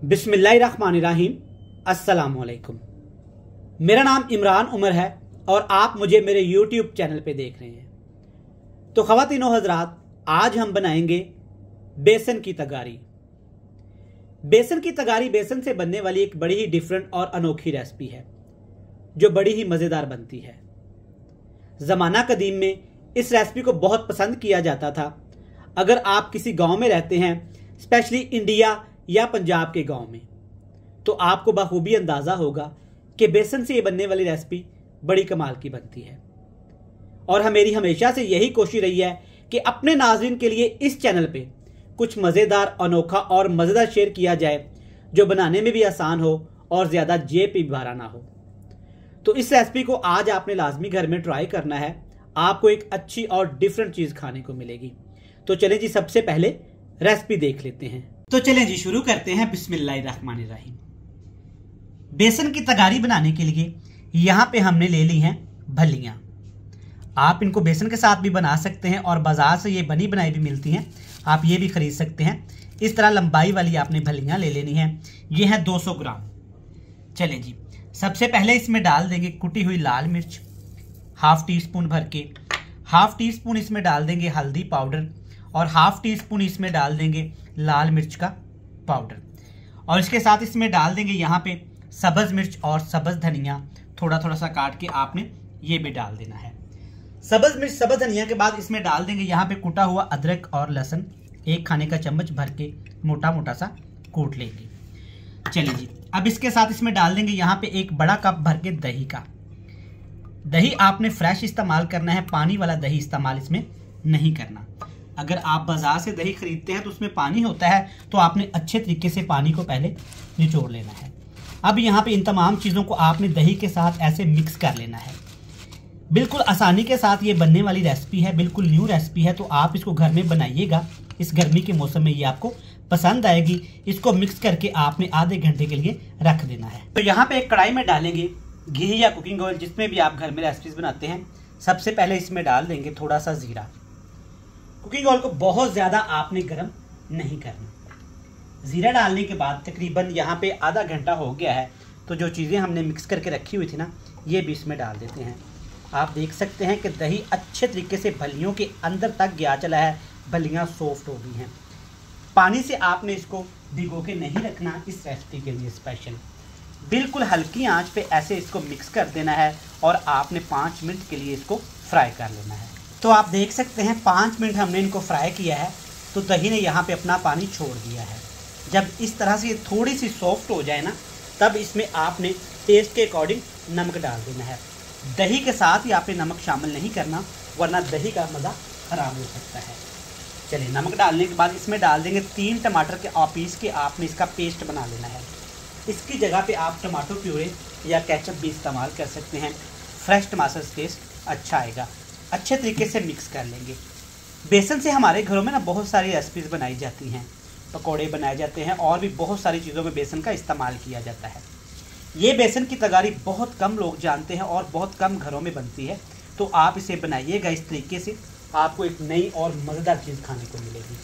बिस्मिल्लाहिर्रहमानिर्रहीम। अस्सलाम वालेकुम मेरा नाम इमरान उमर है और आप मुझे मेरे यूट्यूब चैनल पे देख रहे हैं। तो ख़वातिनो हजरात, आज हम बनाएँगे बेसन की तगारी। बेसन की तगारी बेसन से बनने वाली एक बड़ी ही डिफरेंट और अनोखी रेसिपी है, जो बड़ी ही मज़ेदार बनती है। ज़माना कदीम में इस रेसिपी को बहुत पसंद किया जाता था। अगर आप किसी गाँव में रहते हैं स्पेशली इंडिया या पंजाब के गाँव में। तो आपको बखूबी अंदाज़ा होगा कि बेसन से ये बनने वाली रेसिपी बड़ी कमाल की बनती है। और हम मेरी हमेशा से यही कोशिश रही है कि अपने नाजरन के लिए इस चैनल पे कुछ मज़ेदार, अनोखा और मज़ेदार शेयर किया जाए, जो बनाने में भी आसान हो और ज़्यादा जेब भी भारा ना हो। तो इस रेसिपी को आज आपने लाजमी घर में ट्राई करना है। आपको एक अच्छी और डिफरेंट चीज़ खाने को मिलेगी। तो चले जी, सबसे पहले रेसिपी देख लेते हैं। तो चलें जी, शुरू करते हैं बिस्मिल्लाहिर्रहमानिर्रहीम। बेसन की तगारी बनाने के लिए यहाँ पे हमने ले ली हैं भलियाँ आप इनको बेसन के साथ भी बना सकते हैं और बाज़ार से ये बनी बनाई भी मिलती हैं। आप ये भी खरीद सकते हैं। इस तरह लंबाई वाली आपने भलियाँ ले लेनी है। ये है 200 ग्राम। चलें जी, सबसे पहले इसमें डाल देंगे कुटी हुई लाल मिर्च, हाफ़ टी स्पून भर के। हाफ़ टी स्पून इसमें डाल देंगे हल्दी पाउडर। और हाफ़ टी स्पून इसमें डाल देंगे लाल मिर्च का पाउडर। और इसके साथ इसमें डाल देंगे यहाँ पे सब्ज मिर्च और सब्ज धनिया। थोड़ा थोड़ा सा काट के आपने ये भी डाल देना है। सब्ज मिर्च, सब्ज धनिया के बाद इसमें डाल देंगे यहाँ पे कुटा हुआ अदरक और लहसुन। एक खाने का चम्मच भर के मोटा मोटा सा कूट लेंगे। चलिए जी, अब इसके साथ इसमें डाल देंगे यहाँ पे एक बड़ा कप भर के दही का। दही आपने फ्रेश इस्तेमाल करना है, पानी वाला दही इस्तेमाल इसमें नहीं करना। अगर आप बाज़ार से दही खरीदते हैं तो उसमें पानी होता है तो आपने अच्छे तरीके से पानी को पहले निचोड़ लेना है। अब यहाँ पे इन तमाम चीज़ों को आपने दही के साथ ऐसे मिक्स कर लेना है। बिल्कुल आसानी के साथ ये बनने वाली रेसिपी है, बिल्कुल न्यू रेसिपी है तो आप इसको घर में बनाइएगा। इस गर्मी के मौसम में ये आपको पसंद आएगी। इसको मिक्स करके आपने आधे घंटे के लिए रख देना है। तो यहाँ पे एक कढ़ाई में डालेंगे घी या कुकिंग ऑयल जिसमें भी आप घर में रेसिपीज़ बनाते हैं। सबसे पहले इसमें डाल देंगे थोड़ा सा ज़ीरा। कुकिंग ऑयल को बहुत ज़्यादा आपने गर्म नहीं करना। ज़ीरा डालने के बाद तकरीबन यहाँ पे आधा घंटा हो गया है तो जो चीज़ें हमने मिक्स करके रखी हुई थी ना, ये भी इसमें डाल देते हैं। आप देख सकते हैं कि दही अच्छे तरीके से भलियों के अंदर तक गया चला है भलियाँ सॉफ्ट हो गई हैं। पानी से आपने इसको भिगो के नहीं रखना इस रेसिपी के लिए स्पेशल बिल्कुल हल्की आँच पे ऐसे इसको मिक्स कर देना है और आपने पाँच मिनट के लिए इसको फ्राई कर लेना है। तो आप देख सकते हैं, पाँच मिनट हमने इनको फ्राई किया है तो दही ने यहाँ पे अपना पानी छोड़ दिया है। जब इस तरह से ये थोड़ी सी सॉफ्ट हो जाए ना, तब इसमें आपने टेस्ट के अकॉर्डिंग नमक डाल देना है। दही के साथ ही आपने नमक शामिल नहीं करना, वरना दही का मज़ा ख़राब हो सकता है। चलिए, नमक डालने के बाद इसमें डाल देंगे तीन टमाटर के पीस के आपने इसका पेस्ट बना लेना है। इसकी जगह पे आप टमाटो प्यूरे या केचप भी इस्तेमाल कर सकते हैं। फ्रेश टमाटर टेस्ट अच्छा आएगा। अच्छे तरीके से मिक्स कर लेंगे। बेसन से हमारे घरों में ना बहुत सारी रेसिपीज़ बनाई जाती हैं। पकौड़े बनाए जाते हैं और भी बहुत सारी चीज़ों में बेसन का इस्तेमाल किया जाता है। ये बेसन की तगारी बहुत कम लोग जानते हैं और बहुत कम घरों में बनती है। तो आप इसे बनाइएगा इस तरीके से, आपको एक नई और मज़ेदार चीज़ खाने को मिलेगी।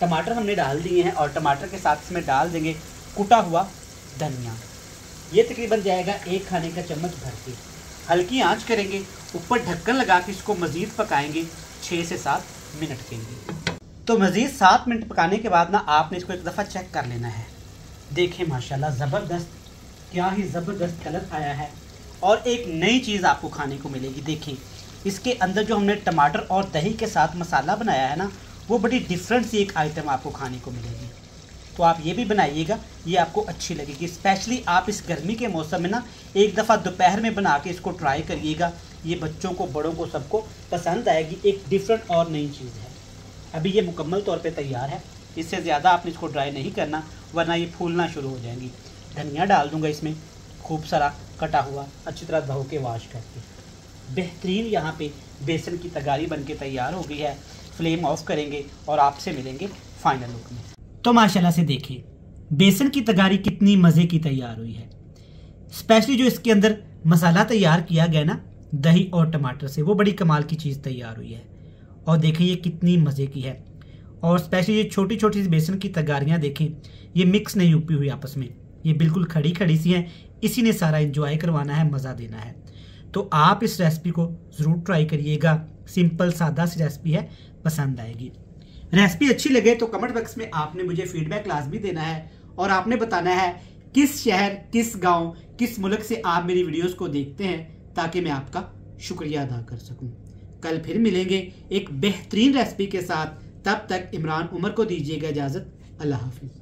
टमाटर हमने डाल दिए हैं और टमाटर के साथ इसमें डाल देंगे कुटा हुआ धनिया। ये तकरीबन जाएगा एक खाने का चम्मच भर के। हल्की आँच करेंगे, ऊपर ढक्कन लगा के इसको मज़ीद पकाएँगे, छः से सात मिनट के लिए। तो मज़ीद सात मिनट पकाने के बाद ना आपने इसको एक दफ़ा चेक कर लेना है। देखें, माशाल्लाह, ज़बरदस्त, क्या ही ज़बरदस्त कलर आया है। और एक नई चीज़ आपको खाने को मिलेगी, देखें। इसके अंदर जो हमने टमाटर और दही के साथ मसाला बनाया है ना, वो बड़ी डिफरेंट सी एक आइटम आपको खाने को मिलेगी। तो आप ये भी बनाइएगा, ये आपको अच्छी लगेगी। स्पेशली आप इस गर्मी के मौसम में ना, एक दफ़ा दोपहर में बना के इसको ट्राई करिएगा। ये बच्चों को, बड़ों को सबको पसंद आएगी। एक डिफरेंट और नई चीज़ है। अभी ये मुकम्मल तौर पे तैयार है। इससे ज़्यादा आपने इसको ड्राई नहीं करना, वरना ये फूलना शुरू हो जाएँगी। धनिया डाल दूँगा इसमें, खूब सारा कटा हुआ, अच्छी तरह धो के वाश करके। बेहतरीन यहाँ पे बेसन की तगारी बन के तैयार हो गई है। फ्लेम ऑफ़ करेंगे और आपसे मिलेंगे फाइनल लुक में। तो माशाल्लाह से देखिए। बेसन की तगारी कितनी मज़े की तैयार हुई है। स्पेशली जो इसके अंदर मसाला तैयार किया गया ना, दही और टमाटर से, वो बड़ी कमाल की चीज़ तैयार हुई है। और देखें ये कितनी मज़े की है। और स्पेशली ये छोटी छोटी बेसन की तगारियाँ देखें, ये मिक्स नहीं उपी हुई आपस में। ये बिल्कुल खड़ी खड़ी सी हैं, इसी ने सारा इंजॉय करवाना है, मज़ा देना है। तो आप इस रेसिपी को ज़रूर ट्राई करिएगा। सिंपल सादा सी रेसिपी है, पसंद आएगी। रेसिपी अच्छी लगे तो कमेंट बॉक्स में आपने मुझे फीडबैक भी देना है और आपने बताना है किस शहर, किस गाँव, किस मुल्क से आप मेरी वीडियोस को देखते हैं ताकि मैं आपका शुक्रिया अदा कर सकूँ। कल फिर मिलेंगे एक बेहतरीन रेसिपी के साथ। तब तक इमरान उमर को दीजिएगा इजाज़त। अल्लाह हाफिज़।